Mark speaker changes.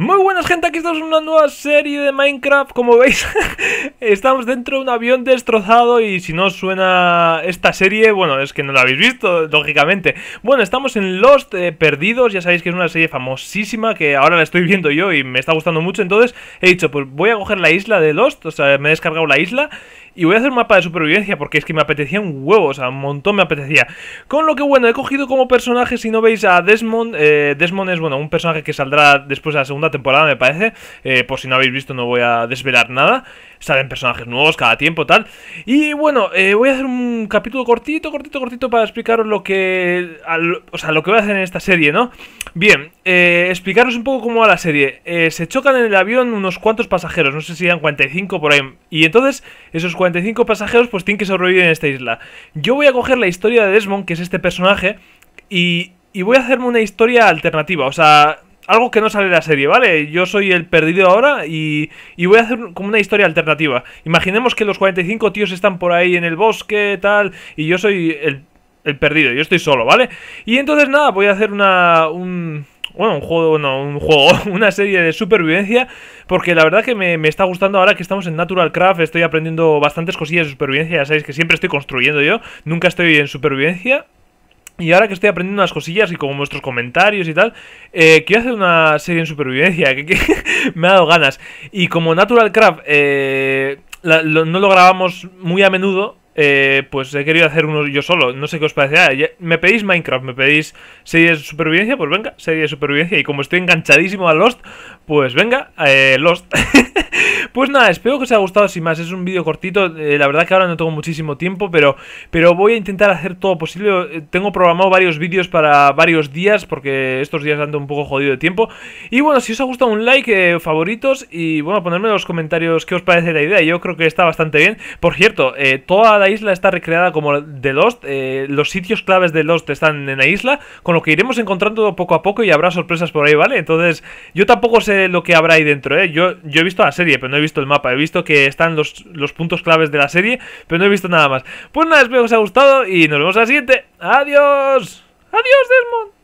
Speaker 1: Muy buenas gente, aquí estamos en una nueva serie de Minecraft. Como veis, estamos dentro de un avión destrozado Y si no suena esta serie, bueno, es que no la habéis visto, lógicamente. Bueno, estamos en Lost eh, Perdidos. Ya sabéis que es una serie famosísima Que ahora la estoy viendo yo y me está gustando mucho. Entonces he dicho, pues voy a coger la isla de Lost. O sea, me he descargado la isla y voy a hacer un mapa de supervivencia porque es que me apetecía un huevo, o sea, un montón me apetecía. Con lo que, bueno, he cogido como personaje, si no veis a Desmond, eh, Desmond es, bueno, un personaje que saldrá después de la segunda temporada, me parece. Eh, por si no habéis visto, no voy a desvelar nada. Salen personajes nuevos cada tiempo, tal. Y bueno, eh, voy a hacer un capítulo cortito, cortito, cortito para explicaros lo que. o sea, lo que voy a hacer en esta serie, ¿no? Bien, eh, explicaros un poco cómo va la serie. Eh, se chocan en el avión unos cuantos pasajeros, no sé si eran 45 por ahí. Y entonces, esos 45 pasajeros, pues tienen que sobrevivir en esta isla. Yo voy a coger la historia de Desmond, que es este personaje, y, y voy a hacerme una historia alternativa. O sea, algo que no sale de la serie, ¿vale? Yo soy el perdido ahora y, y, voy a hacer como una historia alternativa. Imaginemos que los 45 tíos están por ahí en el bosque, tal, y yo soy el, el perdido, yo estoy solo, ¿vale? Y entonces nada, voy a hacer una... Un, bueno, un juego, no, un juego, una serie de supervivencia, porque la verdad que me, me, está gustando ahora que estamos en Natural Craft, estoy aprendiendo bastantes cosillas de supervivencia, ya sabéis que siempre estoy construyendo yo, nunca estoy en supervivencia, y ahora que estoy aprendiendo unas cosillas y como vuestros comentarios y tal, eh, quiero hacer una serie en supervivencia, que, me ha dado ganas. Y como Natural Craft eh, no lo grabamos muy a menudo, eh, pues he querido hacer uno yo solo. No sé qué os parece. Ah, me pedís Minecraft, me pedís serie de supervivencia, pues venga, serie de supervivencia. Y como estoy enganchadísimo a Lost, pues venga, eh, Lost. pues nada, espero que os haya gustado. Sin más, es un vídeo cortito. Eh, la verdad que ahora no tengo muchísimo tiempo, pero, pero voy a intentar hacer todo posible. Tengo programado varios vídeos para varios días, porque estos días ando un poco jodido de tiempo. Y bueno, si os ha gustado un like, favoritos, y bueno, ponerme en los comentarios qué os parece la idea. Yo creo que está bastante bien. Por cierto, toda la isla está recreada como de Lost. Eh, los sitios claves de Lost están en la isla, con lo que iremos encontrando poco a poco y habrá sorpresas por ahí, ¿vale? Entonces, yo tampoco sé lo que habrá ahí dentro, ¿eh? Yo, yo he visto la serie, pero no he visto el mapa. He visto que están los, los puntos claves de la serie, pero no he visto nada más. Pues nada, espero que os haya gustado y nos vemos a la siguiente. ¡Adiós! ¡Adiós, Desmond!